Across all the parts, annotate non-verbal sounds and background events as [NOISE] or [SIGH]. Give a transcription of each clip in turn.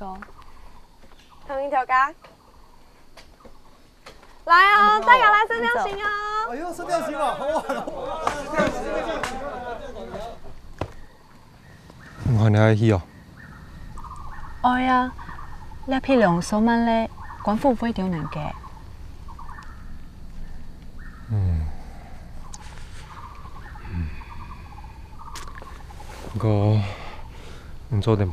喂，唐英哥，唐英条街，来啊，大家来三角形啊！哎呦，三角形啊，好玩哦！我喊你爱去哦。哎呀，那批两手蚊咧，官府非常难给。嗯。不过，你做得冇。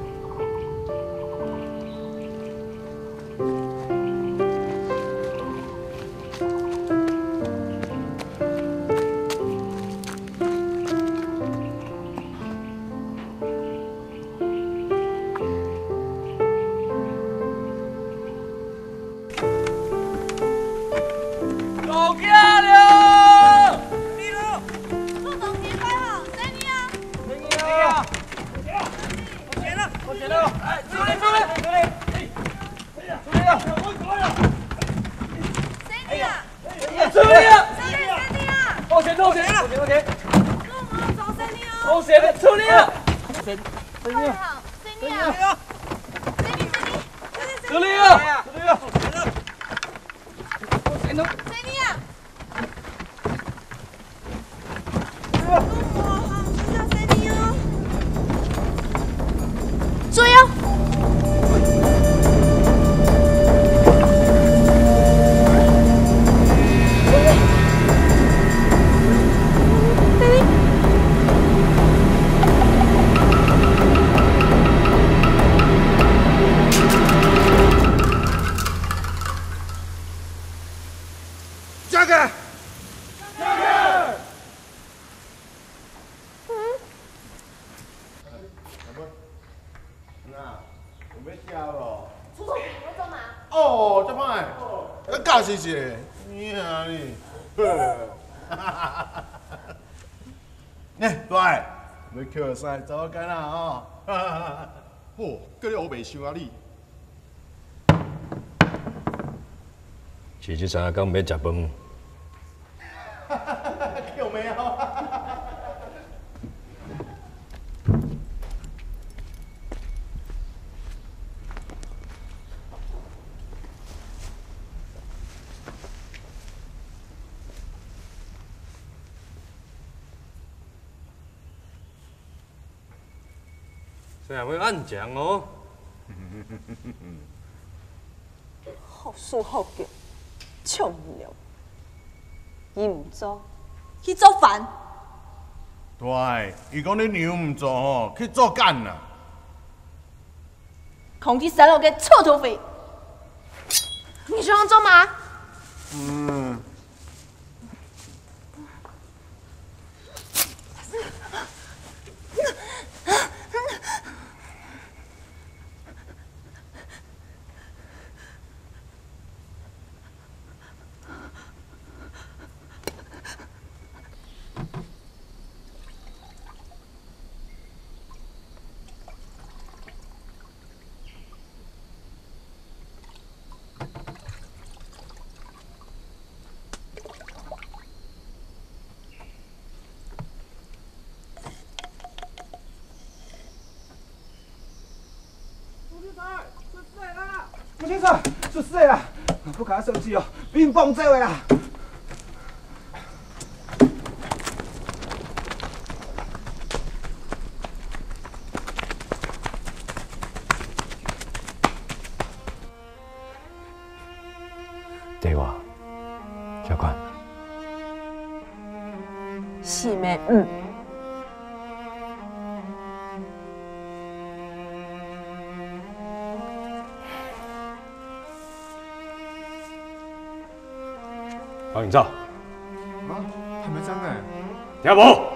谢谢，你啊 [LAUGHS] 你，哈哈哈哈哈！呢，[LAUGHS] 对，要扣赛走干啦哦，哈哈哈哈！嚯，叫你乌白想啊你！是这三工要食饭，哈哈哈哈！有没有？哈哈哈哈！这样要按讲哦。好输好叫，笑唔了，伊唔做，去做饭。对，伊讲你娘唔做吼，去做干啦。空气三楼嘅臭土匪，你喜欢做吗？嗯。出事啦！不可生气哦，冰封这位啦！听无？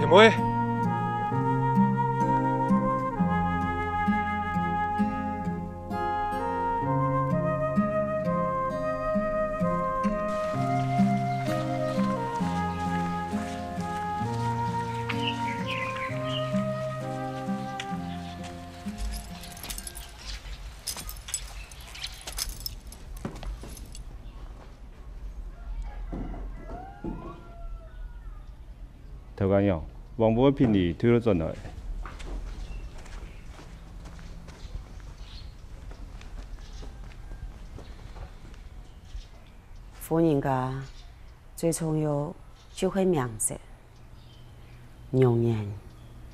田妹，王母的聘礼推了转来。富人家最重要就係名字，容颜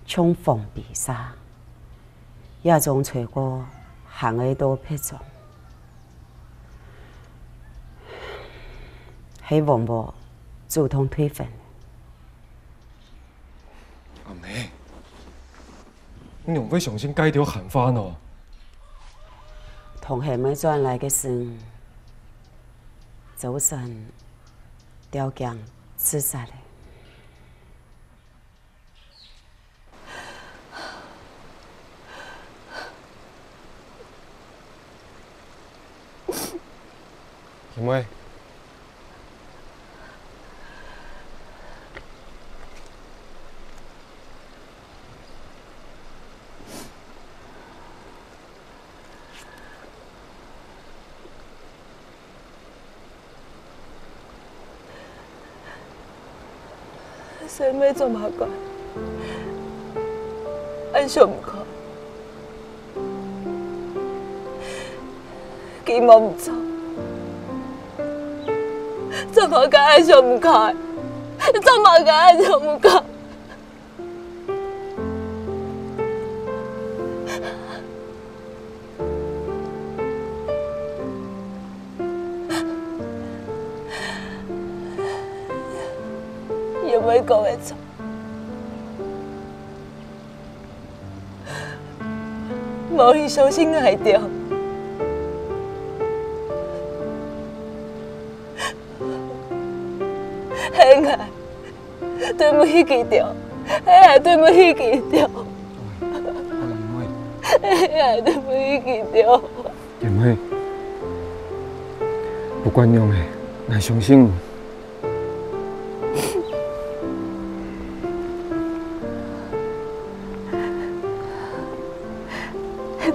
冲锋比沙，也仲吹过行喺多撇種，喺王母主动推翻。阿妹，你用 phải 重新改條行法哦。同係咪轉來嘅事，早晨吊頸自殺嘞。[LAUGHS] 田妹，没做嘛怪？俺想唔開，見我唔走，怎麼解俺想唔開？怎麼解俺想唔開？冇人相信愛掉，係愛對唔起佢掉，係愛對唔起佢掉，係愛對唔起佢掉。田妹，不管用的，俺相信。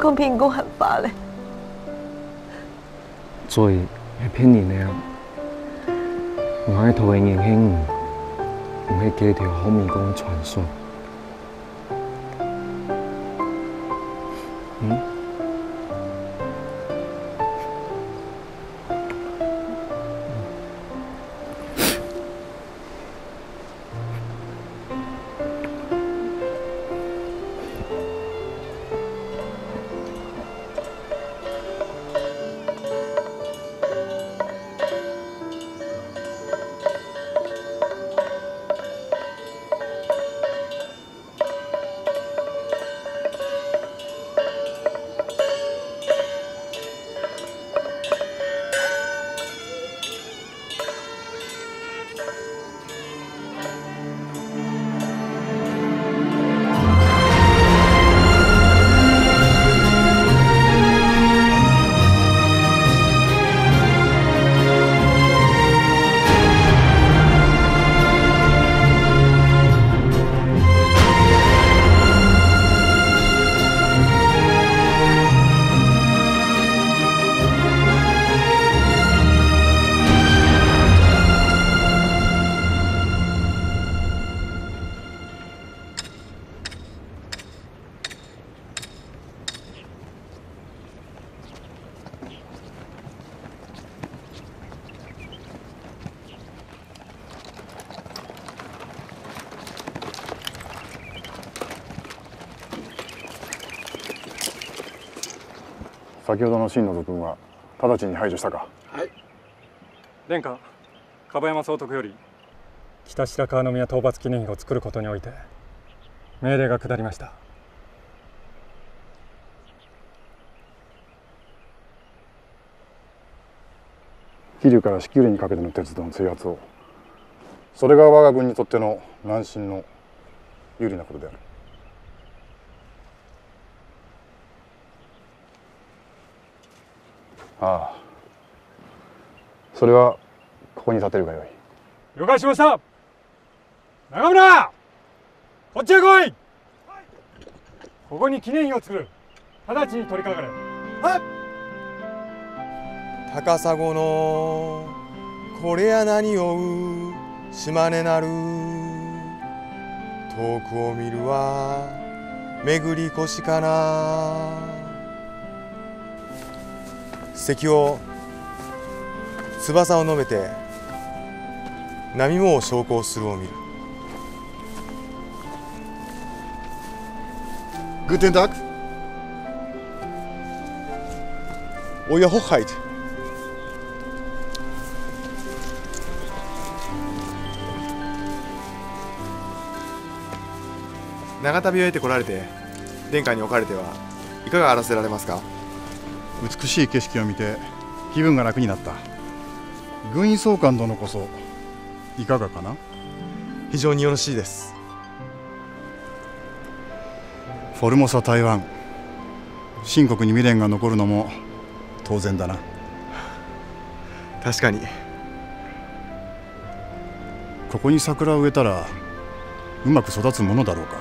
公平公行法咧，罪係騙人的啊！我喺圖嘅年輕，唔係幾條好面講傳說。直ちに排除したか。はい。殿下樺山総督より北白川宮討伐記念碑を作ることにおいて命令が下りました。桐生から四球連にかけての鉄道の制圧をそれが我が軍にとっての南進の有利なことであるああ。それはここに立てるがよい。了解しました。長村こっちへ来い。ここに記念碑を作る。直ちに取り掛かれ。はい。高砂のこれや何をう島根なる。遠くを見るは巡り越かな関を翼を述べて波も昇降するを見る Guten Tag. Euer Hochheit. 長旅を得てこられて殿下に置かれてはいかがあらせられますか？美しい景色を見て気分が楽になった。軍医総監殿こそいかがかな？非常によろしいです。フォルモサ台湾。新国に未練が残るのも当然だな。確かに。ここに桜を植えたらうまく育つものだろうか。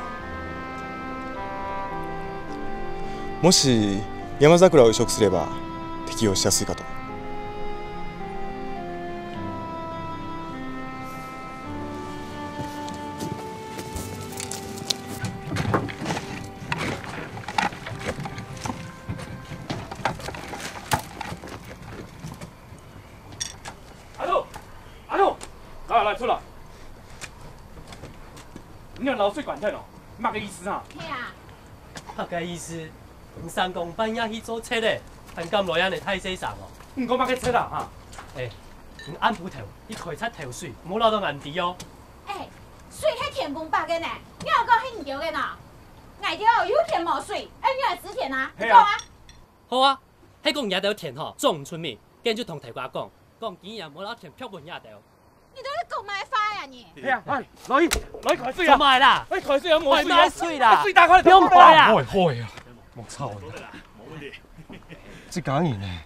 もし山桜を移植すれば適用しやすいかと老水管在哪？嘛个意思啊？嘿，个意思？唔三公半夜去做车咧，但咁耐人嚟睇死神哦。唔讲乜嘅车啦哈？哎，唔按斧头，你开出头水，唔好流到眼底哦。哎，水迄田公百个呢，你有讲迄唔对嘅呢？外头有田无水，恩怨子田啊，你讲啊？好啊，迄讲野头田吼，种唔出面，跟住同提瓜讲，讲竟然冇攞田漂滿野頭。你都是讲卖花呀你？係啊，係，來來台水啦，哎，开水有冇水水啦水打開嚟，不用開啊開開啊！莫操你！即假然呢，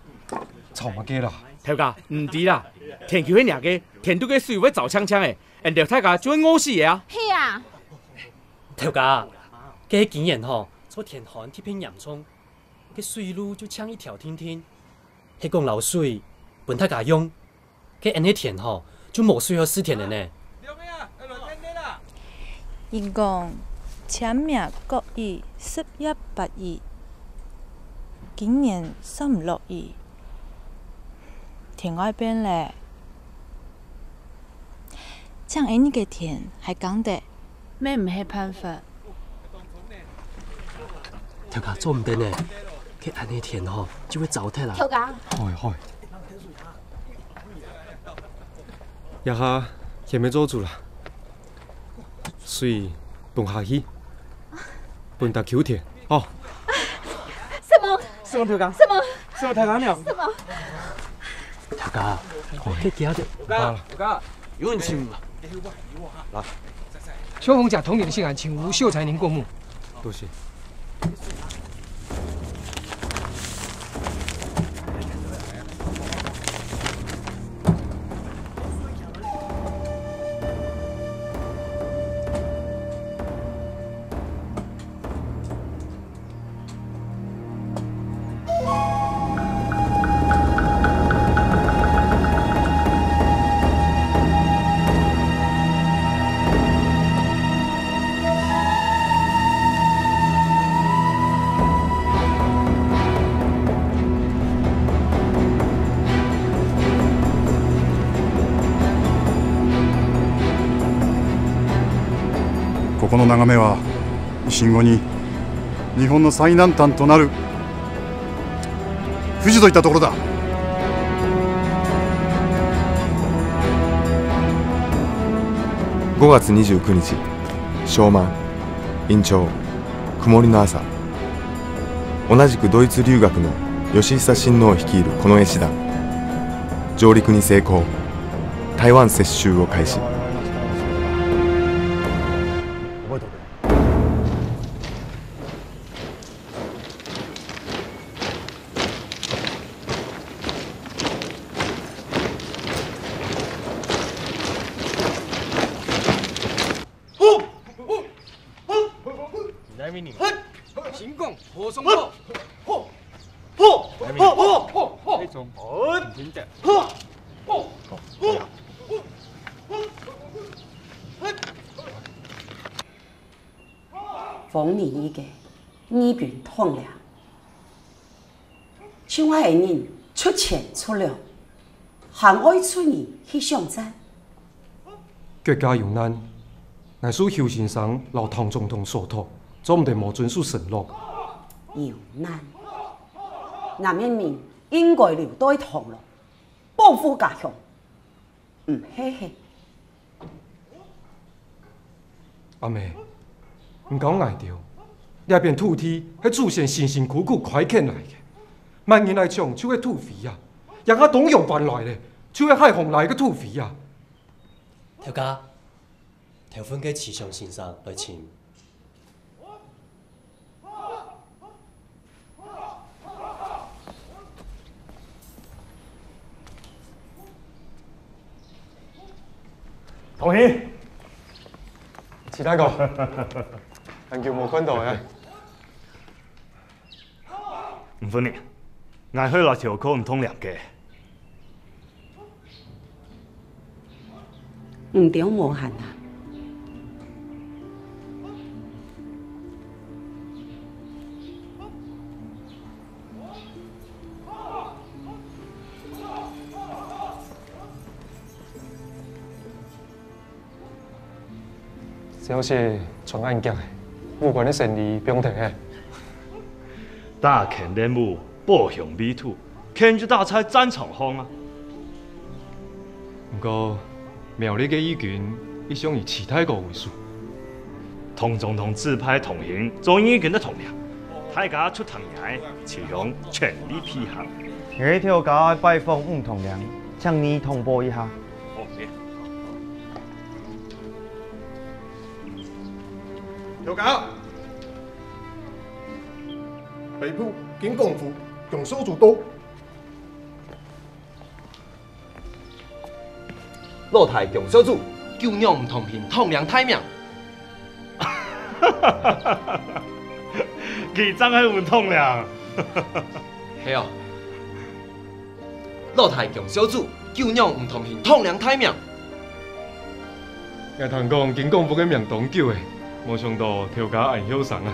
臭物雞啦！頭家唔知啦，田橋迄兩個田都嘅水會走槍槍嘅，人哋大家就會餓死嘅啊！係啊，頭家，佢竟然吼？做田旱貼片洋葱，佢水路就像一条天天，迄講流水本太家用，佢安尼田吼？就冇水可施田的呢。因讲前面各意十一八意，今年三六意，田外边咧，像安尼个田还讲得，咩唔系办法？頭家做唔得呢，佢安尼田吼就会糟蹋啦。頭家，開開，一下也沒做住啦，水動下去，本搭橋田哦。什么？什么头家？什么？什么头家了？什麼？頭家，佢驚着。頭家，头家，有人請嘛？来，秋红甲同点信函，请吴秀才您过目。多謝。眺めは維新後に日本の最南端となる富士といったところだ。5月29日昭満院長曇りの朝。同じくドイツ留学の義久親王率いるこの絵師団。上陸に成功。台湾接収を開始。南に行宫何松炮，ほほほほほ那种听着，逢年伊个义兵痛凉，像我个人出钱出粮，还爱出言去上战。国家有难，乃属邱先生老唐总统所托， 总唔得无遵守承诺。有难，南人民应该留待唐咯，保护家乡，嗯嘿嘿。阿妹，唔讲挨着，那边土地迄祖先辛辛苦苦开垦来嘅，万年来抢就迄土匪啊，让我东洋搬来咧，就迄海风来嘅土匪啊。头家，头份嘅慈祥先生来请。同喜，其他个，[LAUGHS] 人叫无看到嘅。唔分你，挨去落條口唔通涼嘅。唔屌無限啊！这是传案件嘅，有关的生意不用提嘅。大乾任務，報向美土，乾就大菜戰場荒啊！不过苗栗嘅义军一向以其他个为主，同总统自派同行做義軍的同僚，大家出堂爺，朝向全力批行。我條家拜訪吳同良，請你通报一下。條搞，北部經功夫，用手做刀。老太強小主，救娘唔同平，痛娘太命。佢真係唔通涼。係啊，老太強小主，救娘唔同平，痛娘太命。也通讲金廣福嘅命當久嘅，冇想到條家暗曉神啊！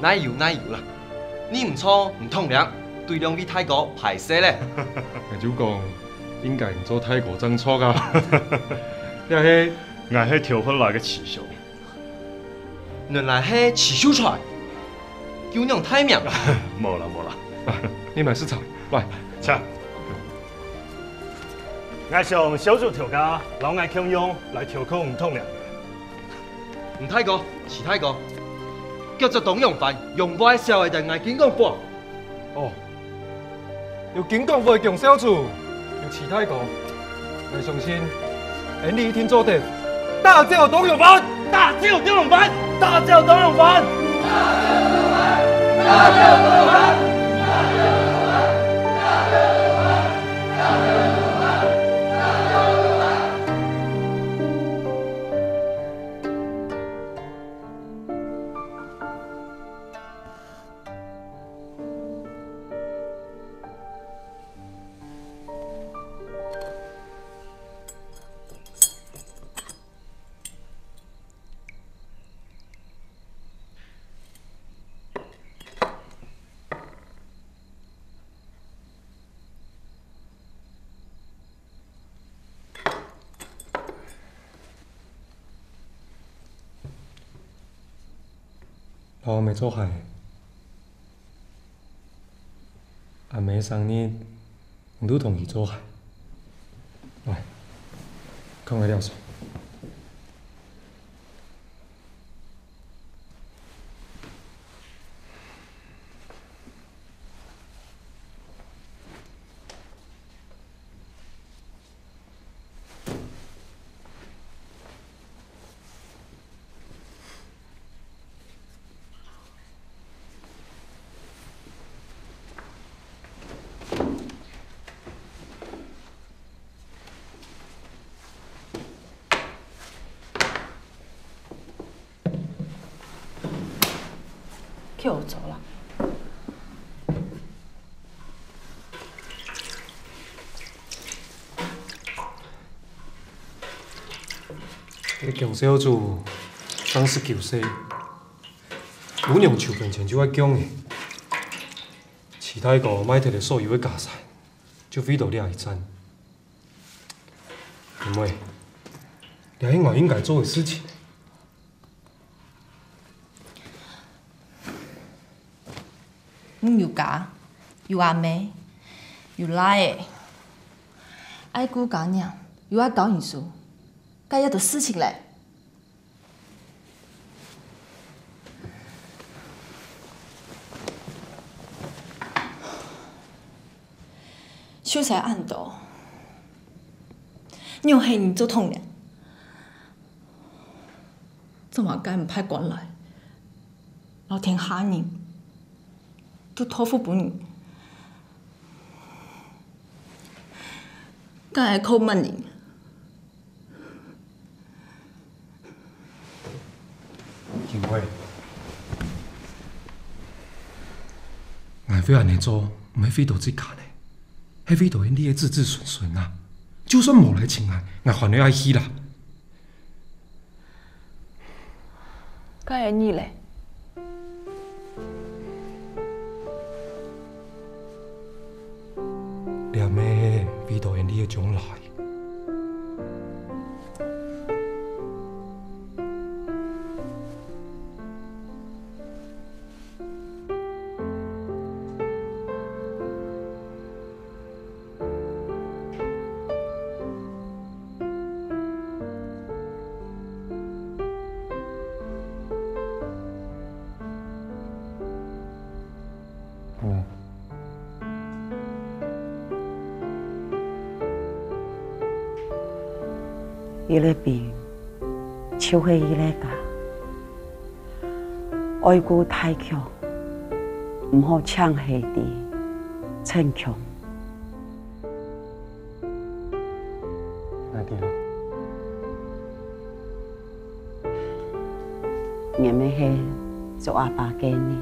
奶油奶油啦，你唔錯唔痛涼，對兩位泰国排泄咧。我就講應該唔做太過爭錯噶。也係我係條婚來嘅刺繡，原來係刺繡出來，救娘太命。冇啦冇啦，[LAUGHS] 你買市場，來，請。我上小組條家老愛強用來調控唔痛涼。唔太過，遲太過，叫做董用飯，用歪社會定係警官貨。哦，有警官貨嘅強小組，有其他個，我相信，喺你一天做的，大叫董永凡，大叫董永凡，大叫董永凡，大叫董用飯。我未做海，阿妹生日，你同伊做海。来，看我了手。叫我走了。迄强小子刚十九岁，舞娘手面前就爱强的，其他个莫摕着所有的加赛，就飞到掠一战。妹妹，掠迄我应该做的事情。阮又假又阿妹又赖的，爱顾家娘又爱搞艺术，该要的事情嘞。秀才暗斗，你用黑人做痛脸，怎么该唔派管来？老天吓人，都托付不你，该爱扣问你。景辉，俺非安尼做，唔系飞到即卡呢，系飞到因你的子子孙孙啊！就算无来请俺，俺还要爱死啦！该爱你嘞。念的飞到因你的将来。伊咧病，手血伊咧教，爱顾太强，唔好抢下地，逞强。那啲咯，眼尾黑做阿爸给你，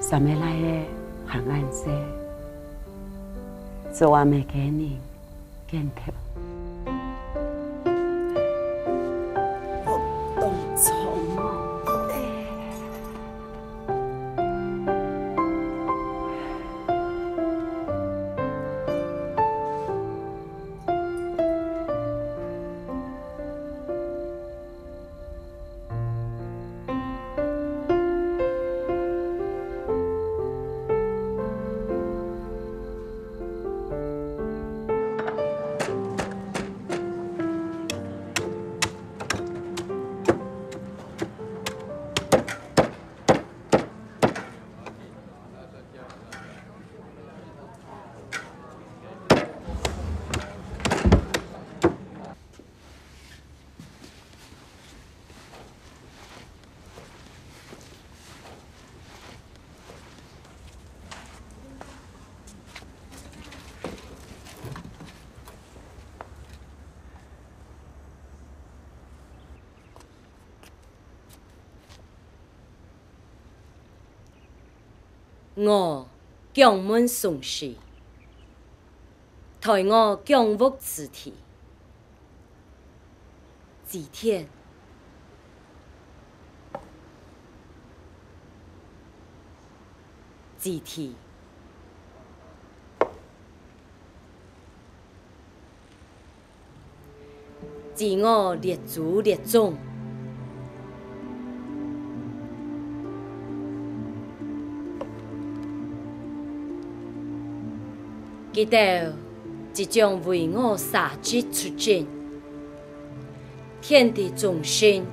三妹来的行安色，做阿妹给你，见头。我将门送时，抬我将屋之体，几天，几天，自我列祖列宗。记得即将为我杀之出征，天地众生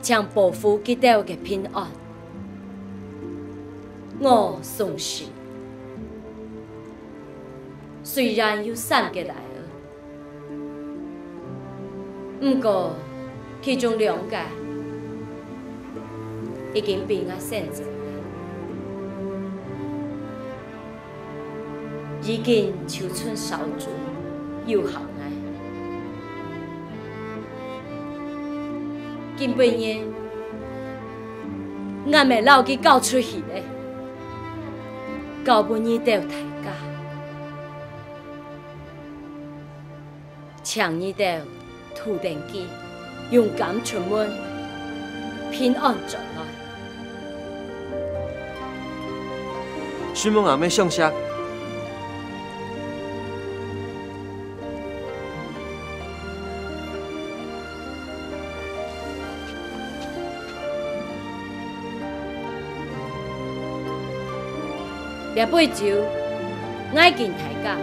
将保护记得的平安。我宋氏虽然有三个来儿，不过其中两个已经被我选择。已經潮春手足要行愛，今半夜我咪留佢交出去咧，交半夜到大家，搶你到土定機，勇敢出门，平安轉來。孫夢阿妹上下。廿杯酒，爱敬大家，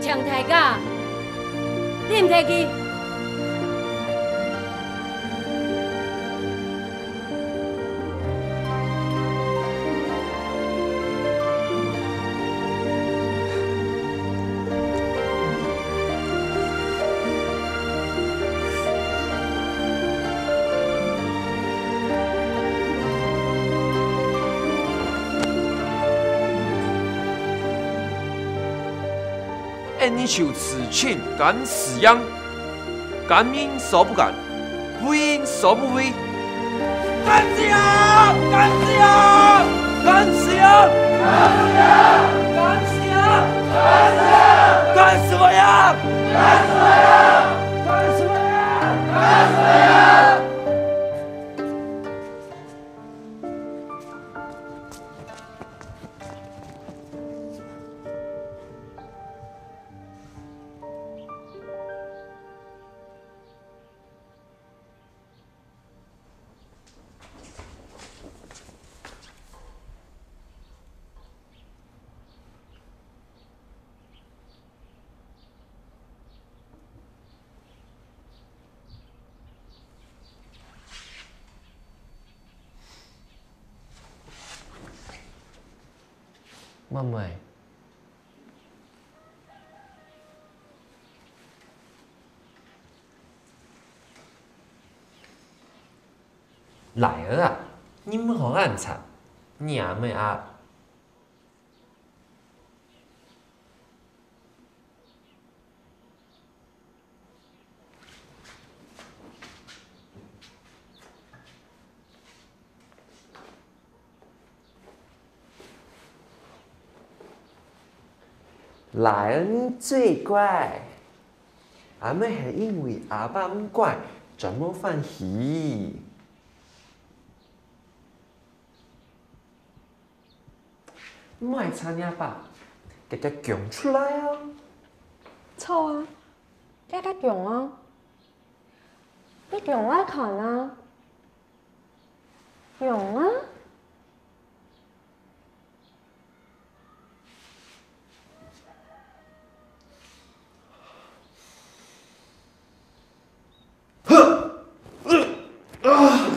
抢大家，你唔提佢？你求此情敢死样，敢因所不敢，不因所不为。敢死呀！敢死呀！敢死呀！敢死呀！敢死呀！敢死呀！敢死呀！敢死我呀！敢死我呀！敢死我呀！来儿啊，你们好暗惨，娘们啊！来儿你最乖，阿妹系因为阿爸唔乖，才冇欢喜。卖菜呀吧给他供出来啊。臭啊。给他供啊。你供啊看啊。用啊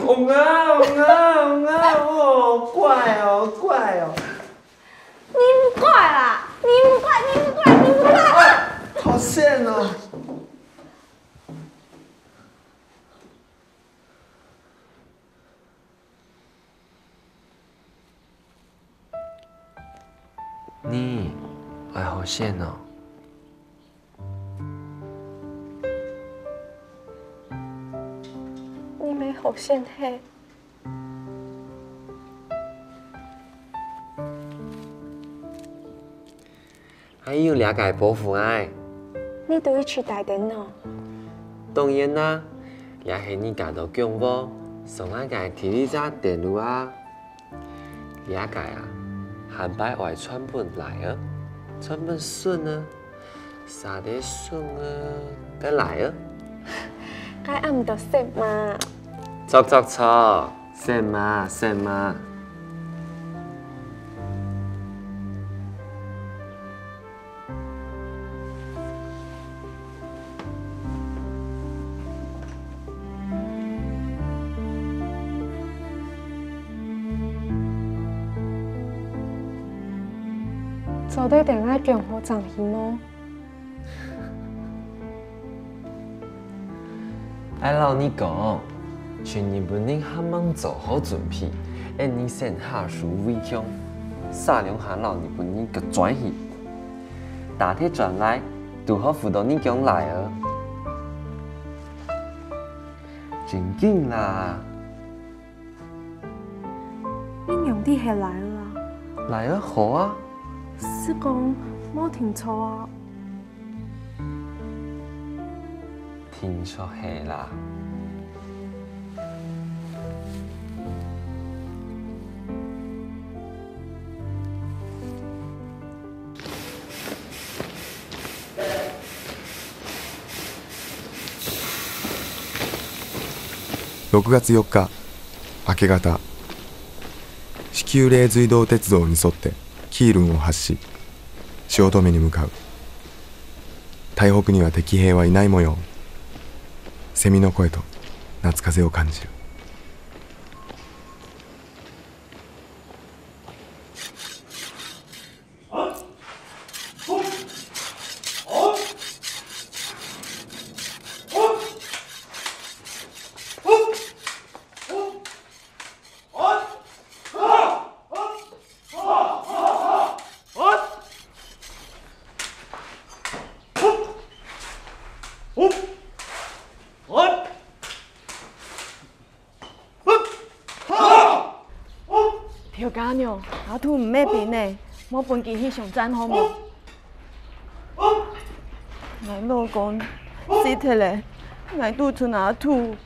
红啊，红啊，红啊，哦，乖哦，乖哦。你唔乖啦，你唔乖，你唔乖，你唔乖。好险哦！你，哎，好险哦！你没好线嘿，还有两个保护爱，你都一起带电脑。当然啦，也是你家到强波，送俺家提你只电路啊。两个啊，汉摆外穿本来啊，咱们顺啊，啥得顺啊，得来啊。ai ăn được xem mà. Chọc chọc chọc, xem mà, xem mà. 저도 되나? 强好赚钱咯。爱老你讲，全日本人渴望做好准备，一年先下属为强，三两下老日本人个转去，大体转来，拄好辅导你讲来儿，真紧啦！你用啲系来啦？来了好啊！是讲冇停错啊？听说系啦。6月4日明け方至急冷隧道鉄道に沿ってキールンを発し汐留に向かう。台北には敵兵はいない模様。セミの声と夏風を感じる。本记去上山好冇？我老公死脱咧，我肚出阿兔。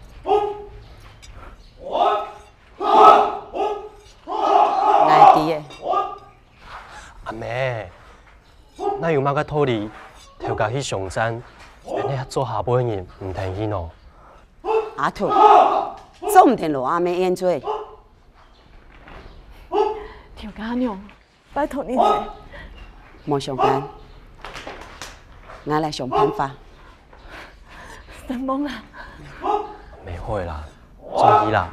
来啲嘅，阿妹，那有乜个道理？条家去上山，人家做下半人唔停去喏。阿兔，做唔定落阿妹烟嘴。条家娘，拜托你了。莫上班，我来想办法。等忙啦。没会啦，注意啦。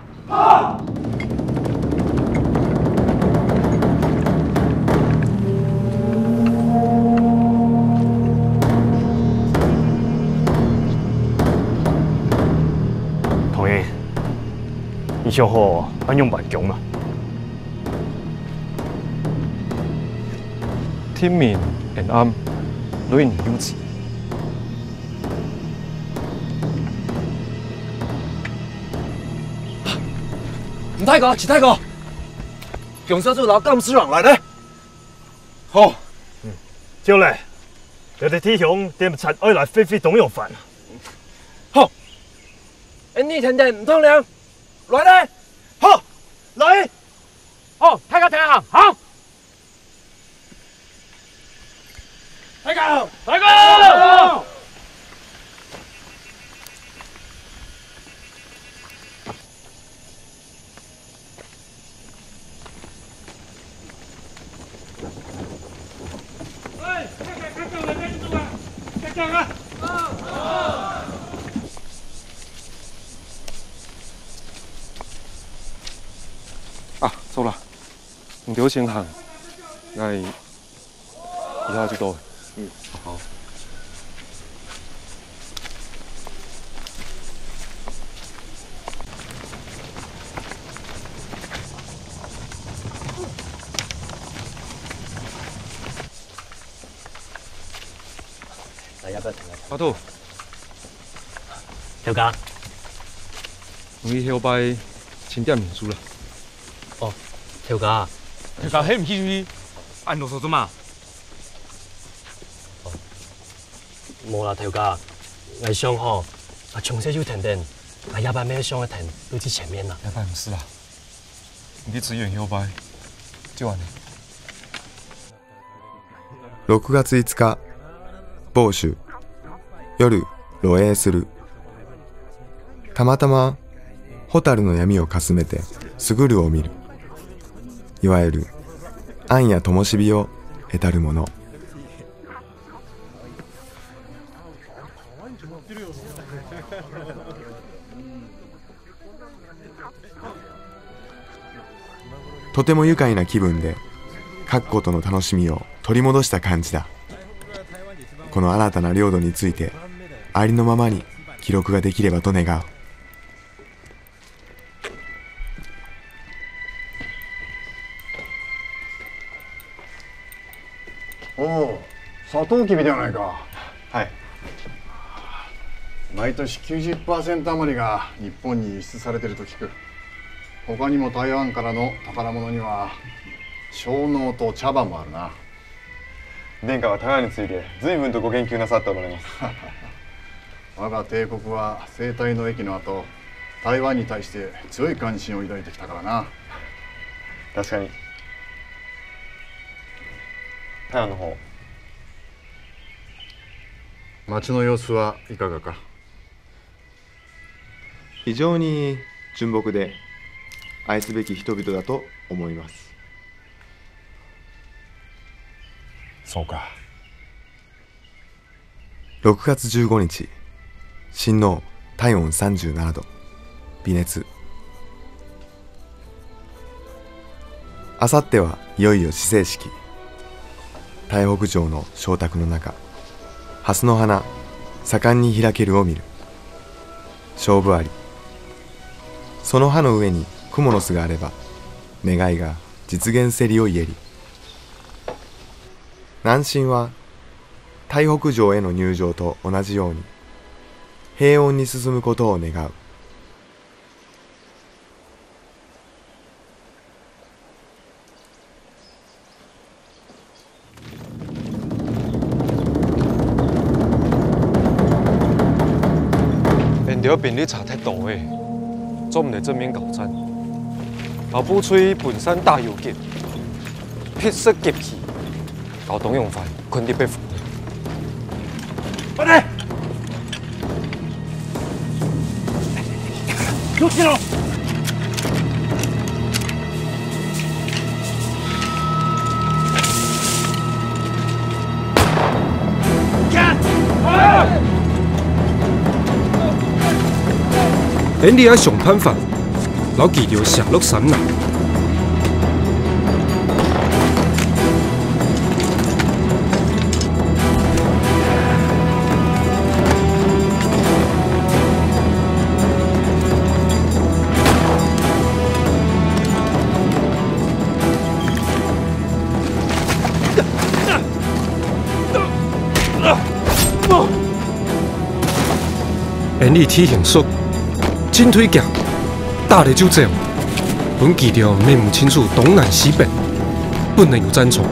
同意。你想好安用顽强嘛？天面 and 暗，女人幼稚。吳太哥，錢太哥，強手做攞金絲狼嚟咧。好，招嚟，你哋天雄點柒愛嚟飛飛董用飯？好，你聽聽唔通亮，來咧，好，來，好，太哥停下，好。大哥，大哥。啊，走了，先行，我以後就到。嗯，好。大家不要停阿兔，條家，我以後拜請點民宿啦。哦，條家，條家，迄唔去按羅數做嘛？冇啦，條家，我上好，啊從小就停停，啊要不咩上一停都喺前面啦。要不唔是啦，你只願後拜，就安尼。6月5日某州夜露営するたまたま蛍の闇をかすめてすぐるを見るいわゆる暗夜灯火を得たるものとても愉快な気分で書くことの楽しみを取り戻した感じだ。この新たな領土についてありのままに記録ができればと願う。おおサトウキビではないか。はい。毎年90%余りが日本に輸出されていると聞く他にも台湾からの宝物には小脳と茶葉もあるな。殿下は台湾について随分とご研究なさっておられます。[LAUGHS] 我が帝国は生体の駅の後台湾に対して強い関心を抱いてきたからな。確かに。台湾の方。街の様子はいかがか？非常に純朴で愛すべき人々だと思います。そうか。6月15日親王体温37度微熱。あさってはいよいよ施政式。台北城の鐘卓の中蓮の花盛んに開けるを見る。勝負あり。その葉の上に蜘蛛の巣があれば願いが実現せりを言えり南進は台北城への入城と同じように平穏に進むことを願う面条兵力差太大诶，做唔嚟正面交战。老布吹本身大有劲，撇色急气，搞董永凡肯定被俘。快点！有气了！本地爱想办法，老记着下落山南。本地体型缩。进退脚，打了就这样。本记着面目清楚，东南西北不能有沾错。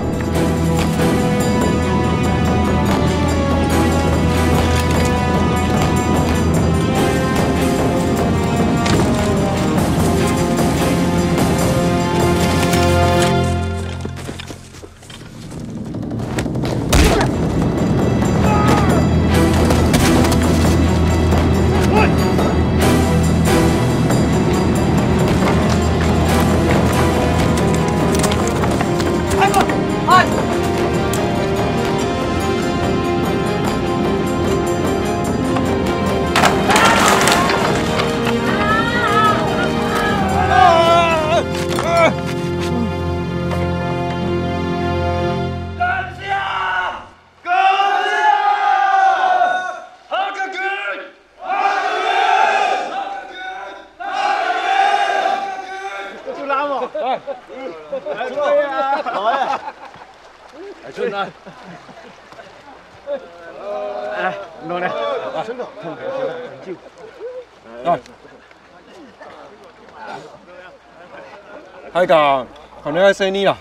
海家，看你爱生你啦，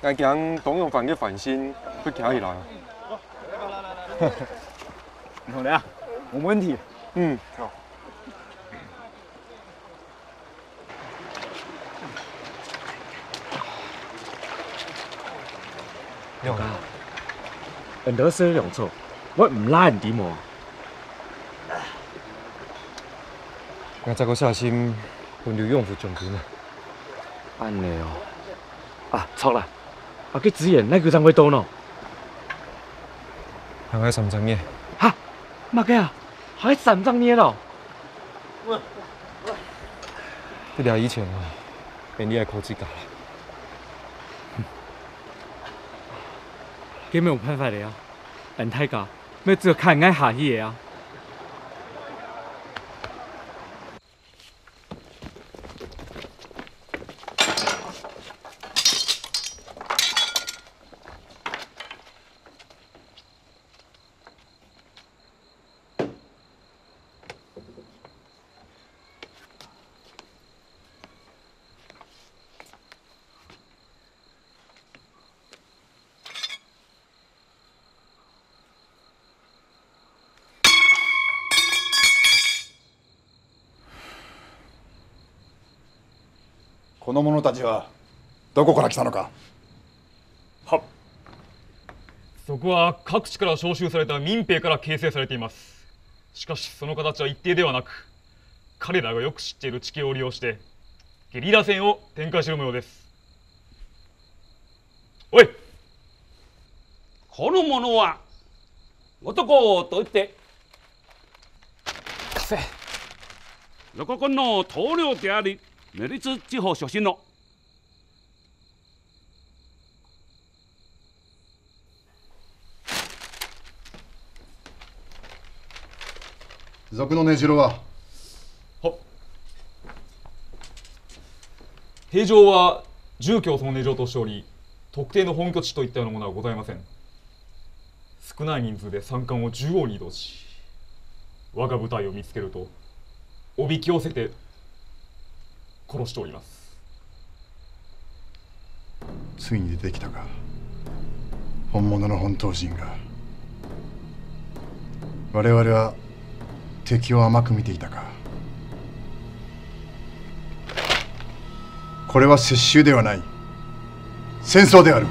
眼镜董永凡嘅烦心，不行起来。好的，没问题。嗯。梁家，人得失良错，我唔拉人点喎。我再个小心，本刘永福将军啊。安尼哦，啊错啦，啊去支援那个张会多喏。还三张嘢。哈，乜嘅啊？还三张嘢咯？这俩以前啊，便利爱科技搞啦。这没有办法的呀，本太家要做看爱下去的啊。この者たちはどこから来たのか？そこは各地から招集された民兵から形成されています。しかしその形は一定ではなく彼らがよく知っている地形を利用してゲリラ戦を展開している模様です。おい！この者は男と言ってカフェロココンの棟梁でありメリツ地方出身の。賊の根城は？平城は住居をその根城としており特定の本拠地といったようなものはございません。少ない人数で三冠を縦横に移動し我が部隊を見つけるとおびき寄せて殺しております。ついに出てきたか。本物の本当人が。我々は敵を甘く見ていたか。これは接収ではない。戦争である。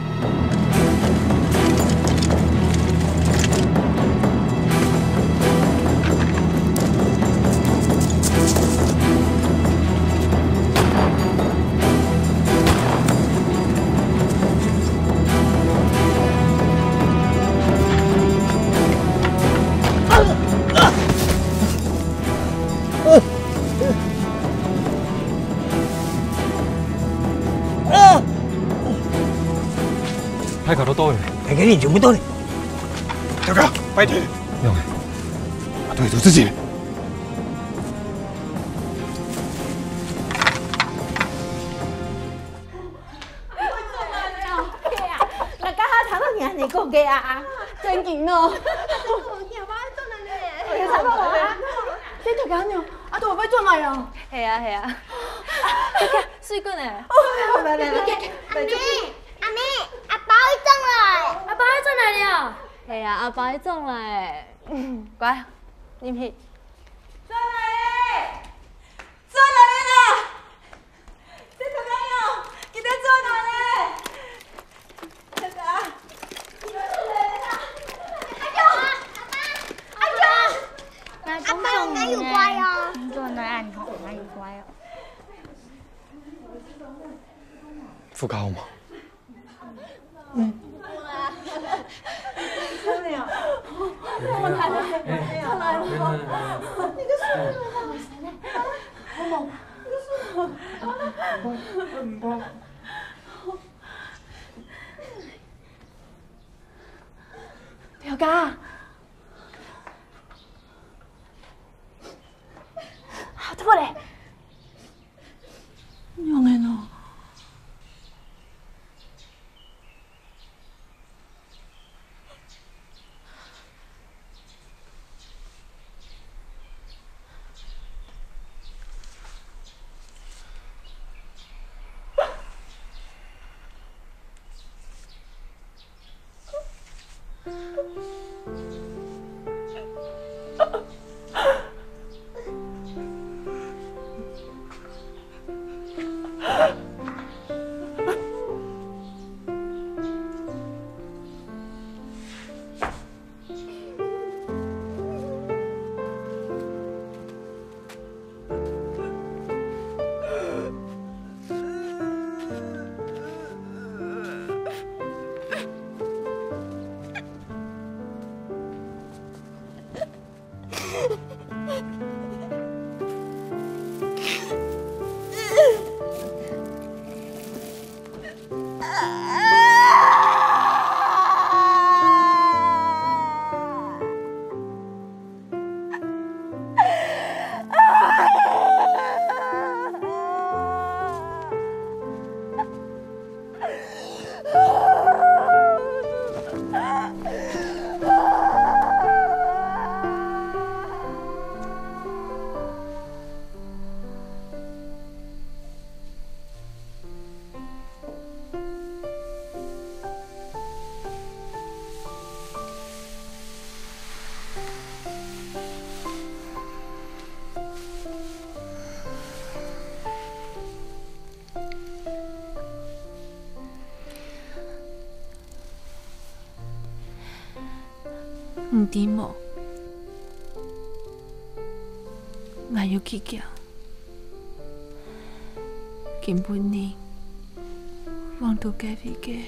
对呀 [LAUGHS] あっ。唔知冇，我要去叫，根本你望到隔壁嘅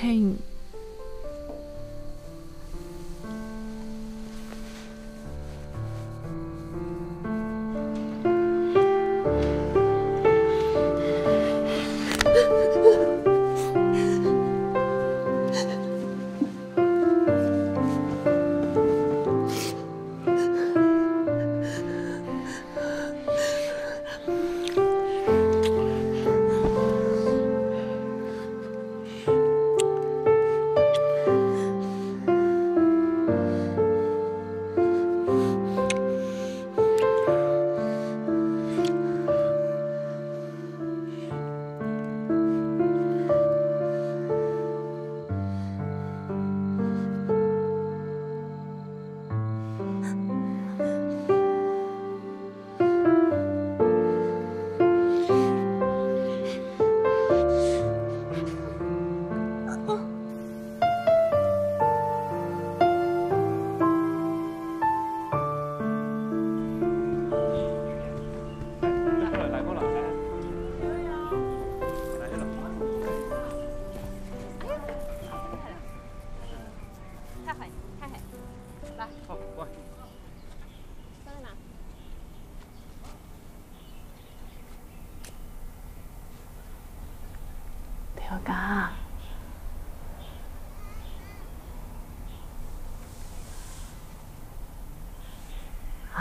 係。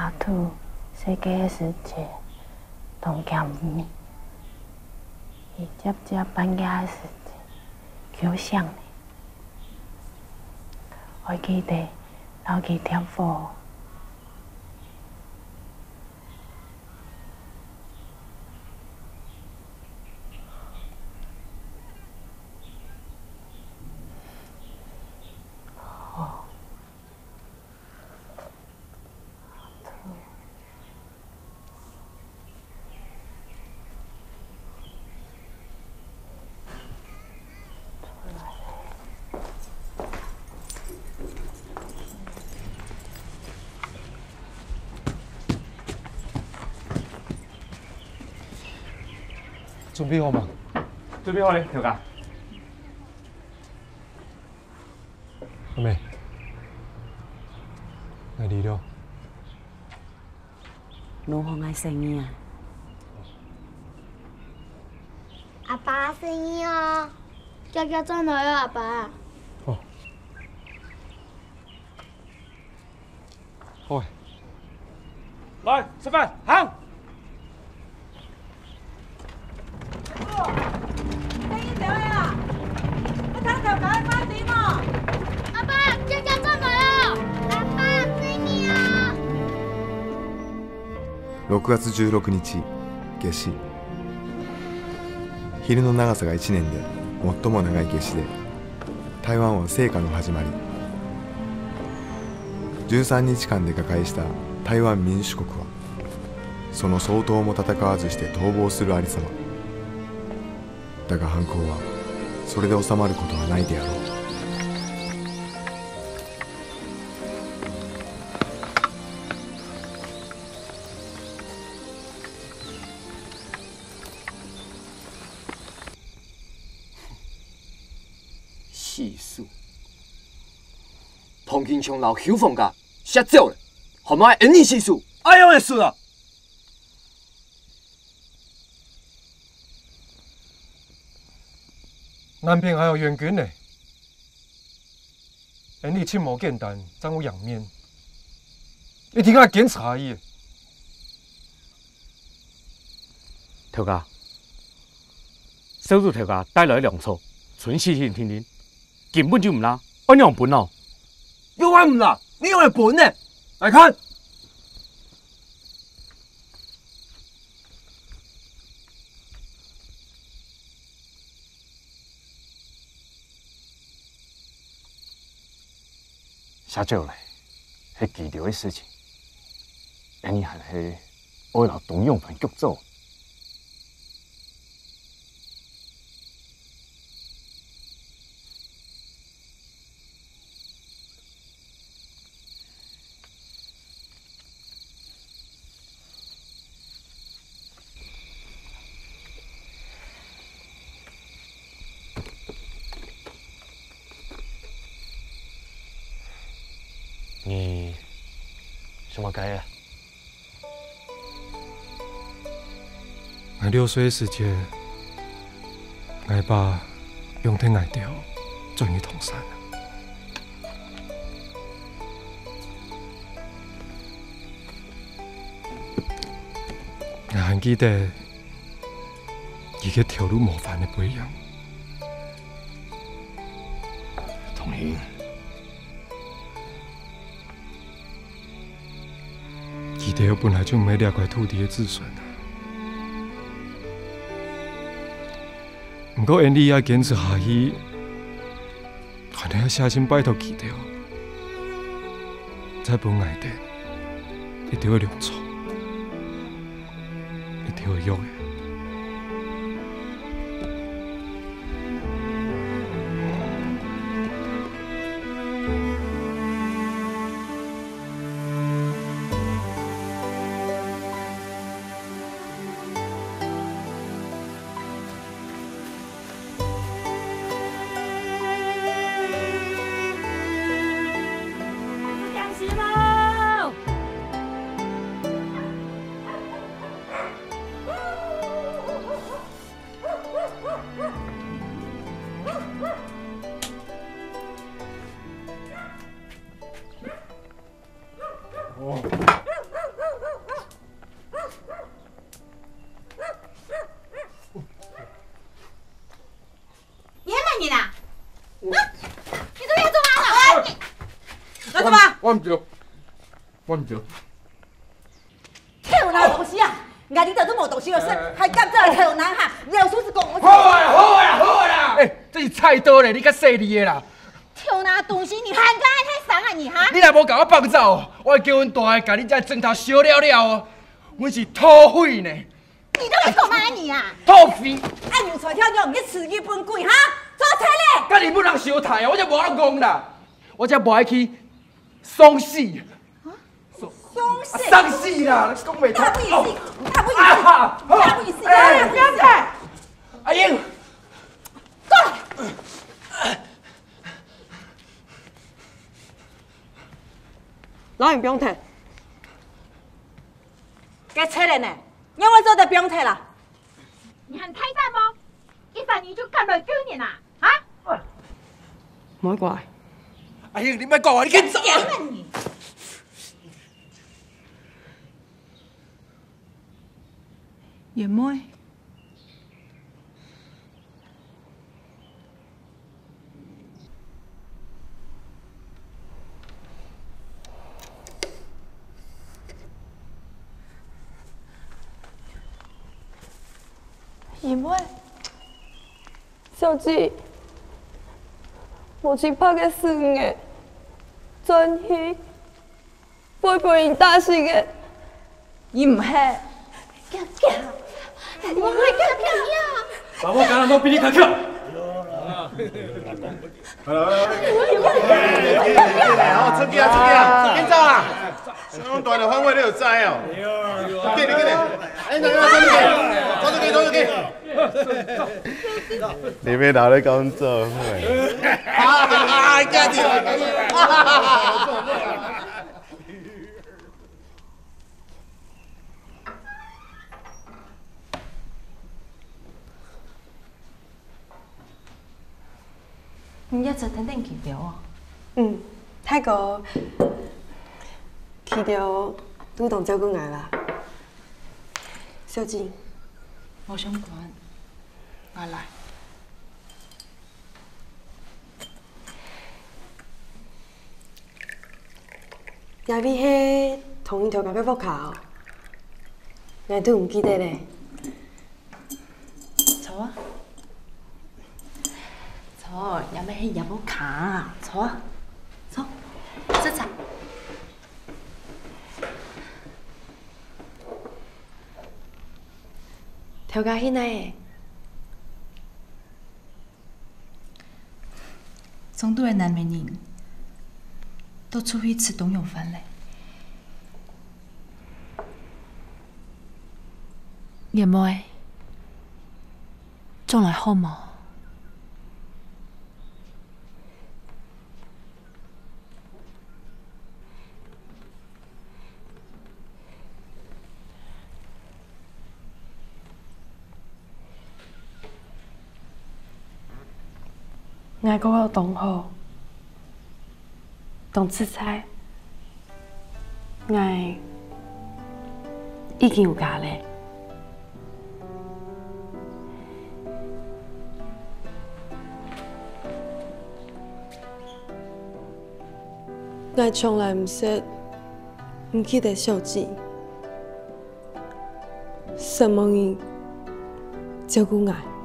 阿兔世界嘅世界同 camp 舞，伊接接搬家嘅世界，叫想你，我记得留幾條貨。準備好嘛？準備好咧，條架。阿妹，嚟嚟了。奴好愛聲音啊！阿爸聲音啊！叫叫轉來啊，阿爸。好。來吃飯，行。6月16日夏至昼の長さが1年で最も長い夏至で台湾は聖火の始まり。13日間で瓦解した台湾民主国はその総統も戦わずして逃亡するありさま。だが犯行はそれで収まることはないであろう。老小放假杀走了，何买恩你死数？哎呀，我死啊！南边还有援军呢，恩你切莫简单，掌握양 면， 一定要检查伊。條架，小組條架帶來糧草，纯细心听听，根本就唔啦，按樣本咯。又話唔啦，你用嚟本呢？來看。寫咗嚟係奇妙嘅事情，而你係係愛留董永凡局做。活该啊！俺六岁时节，俺爸用天爱掉，转于同山。俺还记得，伊个跳入模范的背影。同行，记得我本来就没两块土地的子孙啊。不过，因你也坚持下去，还得要小心拜托记得，再不爱的，一定会弄错，一定会用的。嘞，你较细腻的啦。跳哪东西？你还敢太伤啊你哈？你若无甲我放走，我会叫阮大个甲你这砖头烧了了哦。阮是土匪呢，你都会干嘛你啊？土匪。哎牛才跳鸟，唔去吃日本鬼哈？做菜嘞！甲日本人相杀啊！我才无爱讲啦，我才无爱去丧死。凶死！丧死啦！讲袂大不义大不义气，啊好大不义气！哎不要踩！阿英，过来！老袁不用退，该撤了呢。让我做的不用退了。你很开干吗？一三年就干了九年啦！啊？唔好怪。哎呀，你莫怪我，你紧走讲啊你！叶妹，葉妹，小姐，母親拍嘅事嘅，真係背背人打死嘅，而唔係。我会干干呀！把我干了都比你可靠。好，出去啊，出去啊，紧走啊！上大的范围你有知哦。给你给你，哎，走走走，走出去走出去。你别拿来讲做伙。啊啊啊！家己。你一直等等見到啊？嗯，泰國去到都當照顧我啦。小静，我想管，我來。廿尾係同一條街嘅福考，那都唔记得咧。坐啊！坐，有咩戲入屋卡？坐啊！坐，即陣。條街喺哪？中都的男美人都出去吃冬泳饭嘞，叶妹，将来好冇？爱个个同学、同志菜，爱已经有家咧。我从来唔识唔记得小姐，什么人照顾我？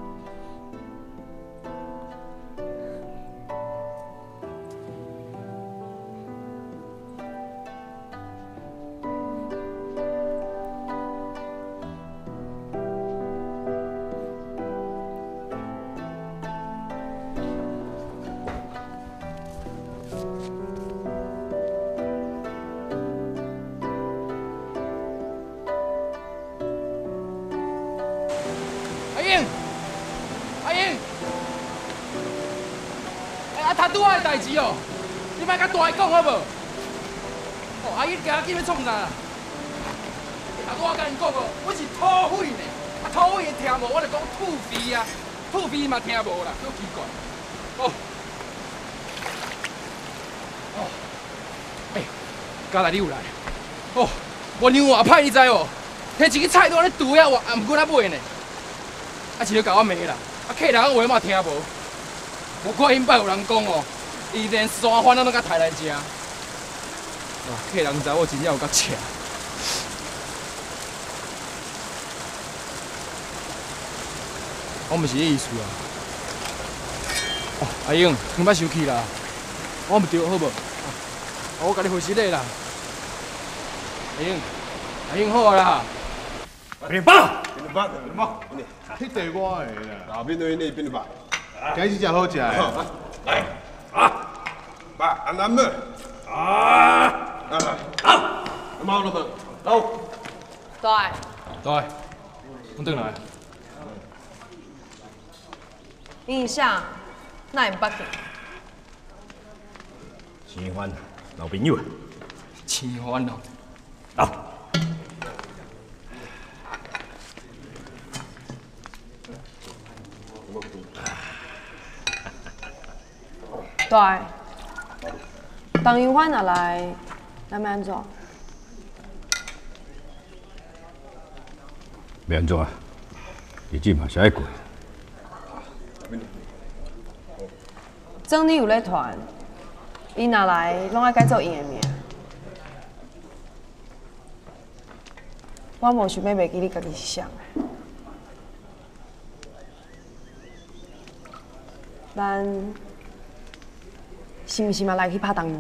你知无？迄一个菜都安尼煮遐，我啊，毋过他买呢。啊，是咧甲我骂啦！啊，客人话嘛听无。我看因摆有人讲哦，伊连山番都甲抬来食。哇，客人知我真正有够赤。我毋是迄意思啊。哦，阿英，你莫生气啦。我毋对，好无？啊，我甲你回失礼啦。阿英，阿英好啊啦。平爸，平爸，平爸，迄地我的啦。哪边对那边的吧？今日真好食的。来，啊，爸，安南么？啊，啊，啊，猫了吗？走。对，对，我转来。印象，那唔捌去。新欢，老朋友啊。新欢哦。对，当云欢若来，咱要安怎？要安怎啊？日子嘛是爱过。总理有咧团，伊若来，拢爱改做伊的名。我无想要袂记你家己是谁。咱是毋是嘛来去拍东云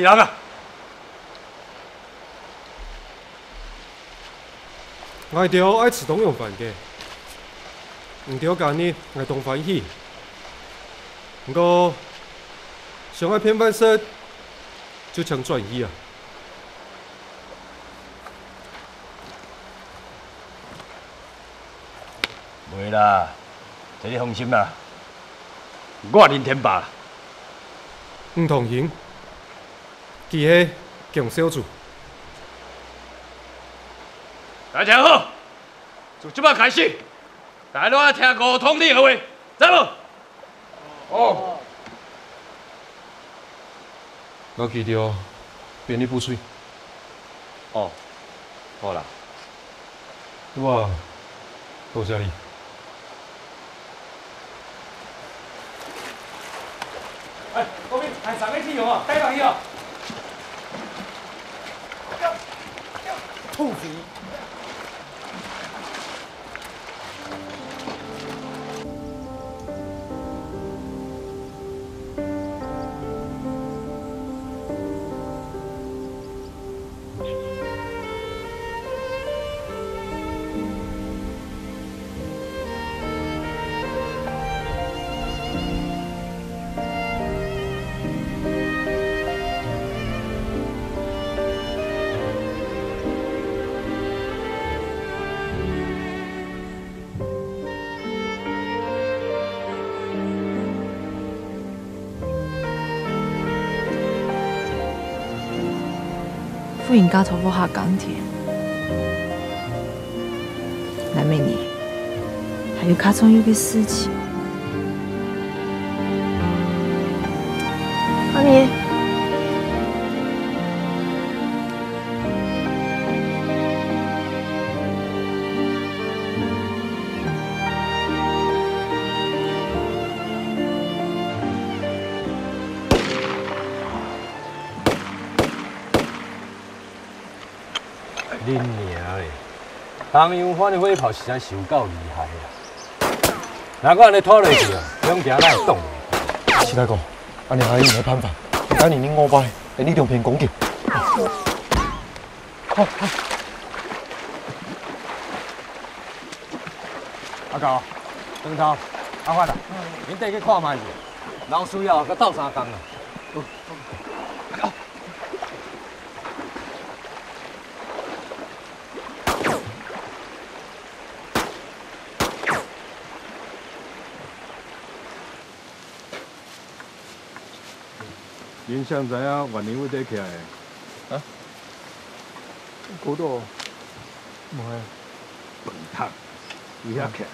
人啊！我对爱吃东用饭嘅，唔对今日爱东欢喜，不过上爱偏反色就抢转移啊！袂啦，这你放心啦，我林天霸。唔同行，记迄强小主。大家好，从即摆开始，大家听五通你的话，知无？哦。我记着，便利补水。哦，好啦。哇，多谢你。哎，嗰边系上嘅天用啊，带上去啊！土匪！人家头不下钢铁，来美女，还有卡中有个事情。阿咪，东洋反的？火炮实在是有够厉害啦！若我安尼拖落去啊，两家哪会动？七大哥，安尼还有咩办法？今年恁五百会力量片攻击。好，好。阿高，长头，阿发啊，恁带去看卖去，老需要搁斗三工啊！恁想知影原年为底起来的？啊？嗰度冇诶。笨蛋，你遐起来。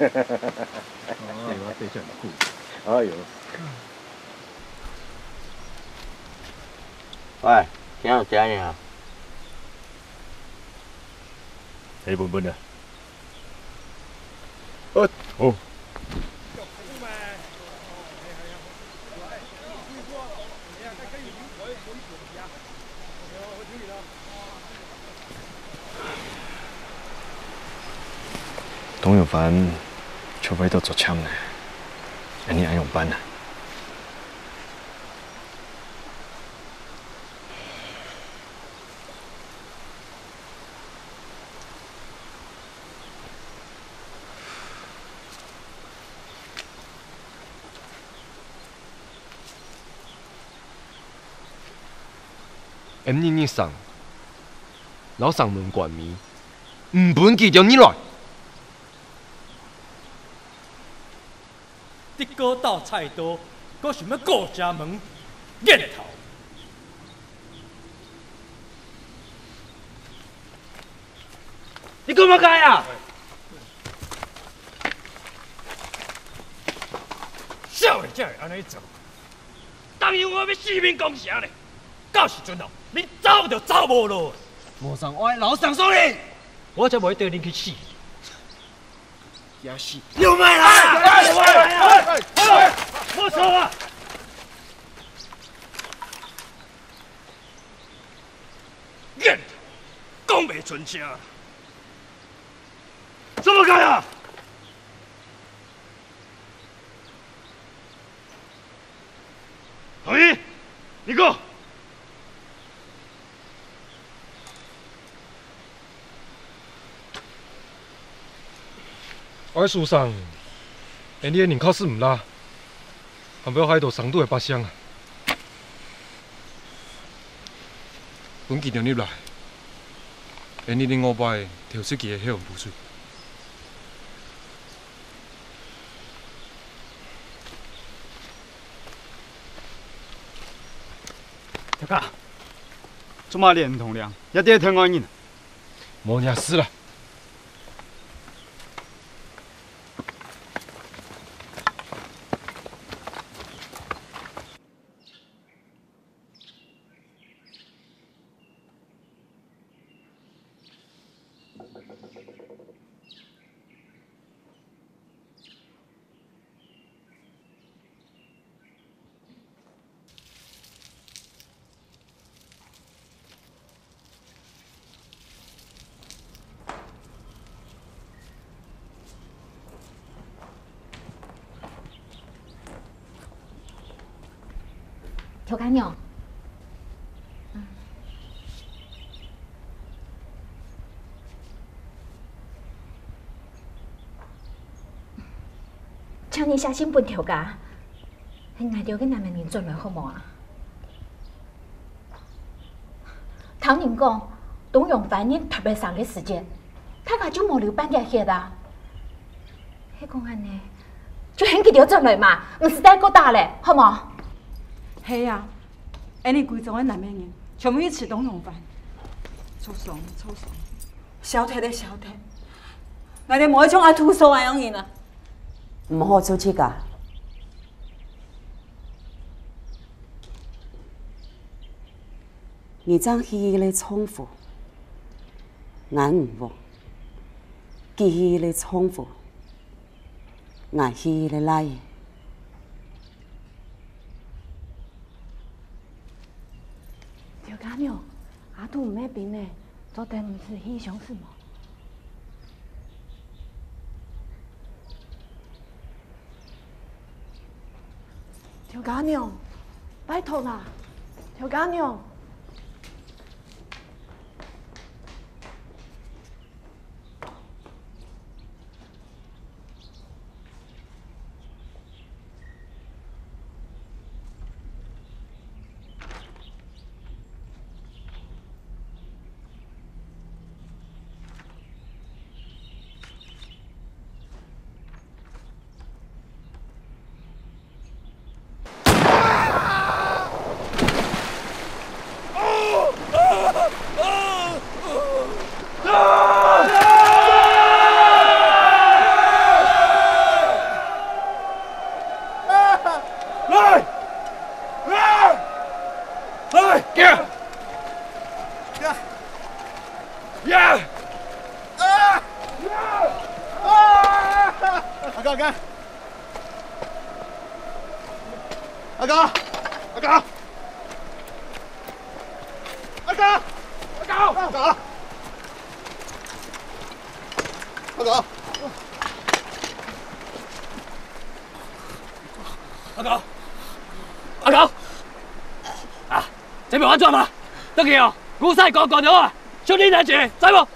哦，我地上久。哎呦。喂，今有几啊？你本本的？哦。哦。董永凡，除非都做枪呢，人你安用办呢？M 二二上，老上门关面，唔本记着你来。哥到菜刀，搁想要过家门，念头。你干嘛改啊？少爷才会安尼做，当然我要四面攻城嘞。到时阵哦，你走就走无路。无上我老上说你，我才袂对你去死。也是。又卖啦！有麦啦！莫吵啊！念讲袂出声，怎么改啊？同意，你过。我喺树上，你的人考试唔拉，还不要害到上都的八乡啊！本记着入来，你另五百调出去的血红补水。大哥，做嘛连同量，也得听我人。冇伢事啦。调干娘。请你写信本调家，爱着跟男人人转来好无啊？唐人讲，董永凡人特别长的时间，他家就冇留半点血的。迄讲安尼，就很给条转来嘛，唔是再够大嘞，好冇？系啊，安尼贵重的男人，全部去吃董永凡，粗爽粗爽，小体的小体，我哋冇一种爱吐槽那样人啊。唔好出去噶。你张希的窗户，俺唔望；记的重复，俺希的来。条家娘，都唔喺边呢？昨天唔是英雄是吗？条家娘，拜托啦，条家娘。来，来，来，给，呀，呀，啊，啊！阿哥，阿哥，阿哥，阿狗，阿狗，阿狗，阿狗，阿哥。阿狗，阿狗，啊，这边安怎嘛？得去哦，古西讲讲咗啊，出呢两字，知无？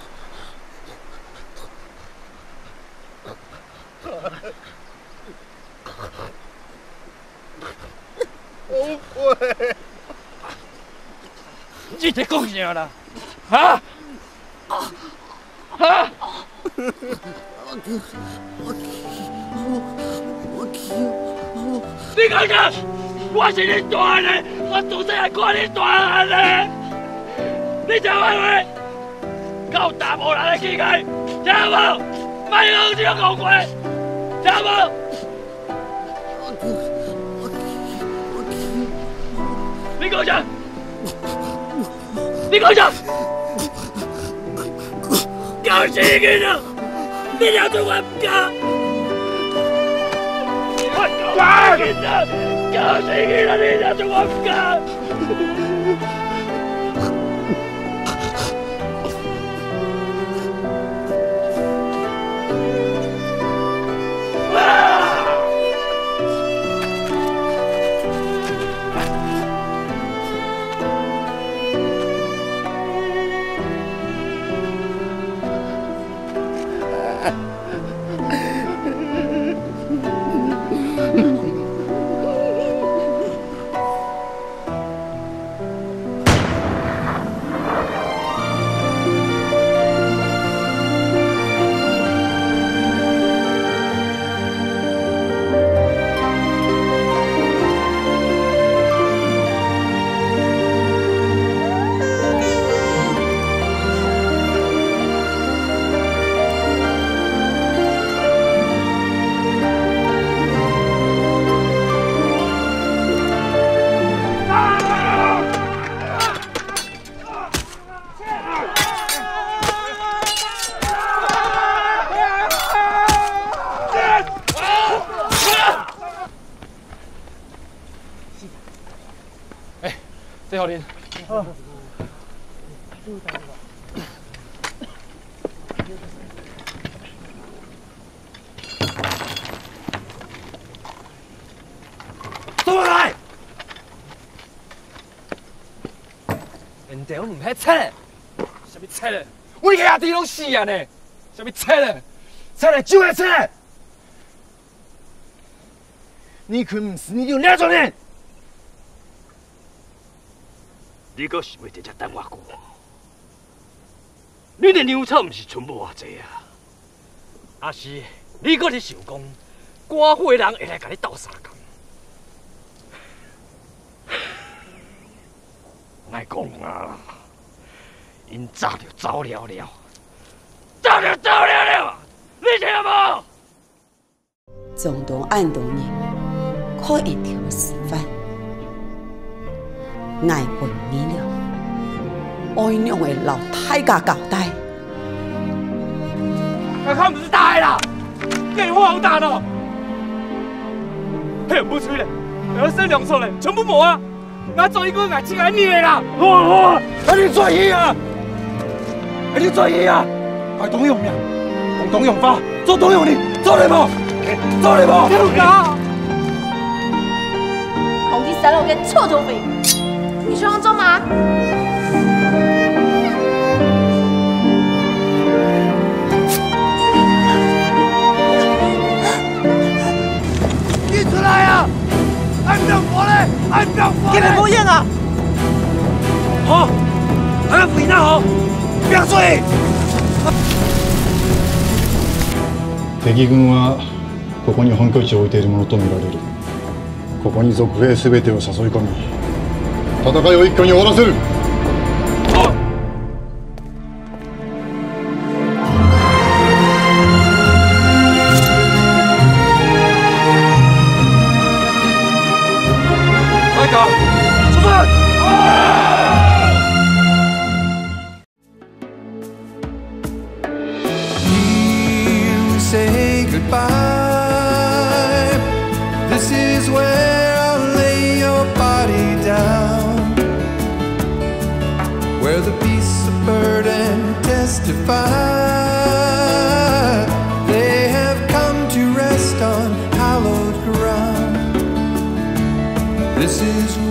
误会。你在讲啥啦？啊？啊？你讲啥？我是你大汉，我从细汉看你大汉嘞。你听我话，够大无人的气概，听无？卖讲这个话，听无？你讲啥？你讲啥？搞死你了！你俩对我不干！我搞死你了！搞死你了！你俩对我不干！走过来！唔对，我唔许切。什么切嘞？我兄弟拢死啊呢！什么切嘞？切嘞就会切。你可唔是你有两种人？你搁想要在这等偌久？你的粮草唔是存无偌济啊？还是你搁咧想讲，寡妇的人会来甲你斗相共？[LAUGHS] 莫讲啊！因早就走了了，早就走了了，你听无？总统按动人，可一条示范，爱本你了，爱娘的老太家交代。那他们是大啦，给荒诞了。嘿，不吹了，要生两手嘞，全部没啊！我做一个爱情爱孽啦！好好，那你做戏啊？那你做戏啊？快董永明，同董永发做董永利，做你无？做你无？刘哥，孔吉三楼跟臭土匪，你说要做吗？按表佛嘞，按表佛！给你过验啊！好，按回那好，不要追。敵軍はここに本拠地を置いているものとみられるここに賊兵全てを誘い込み戦いを一挙に終わらせる is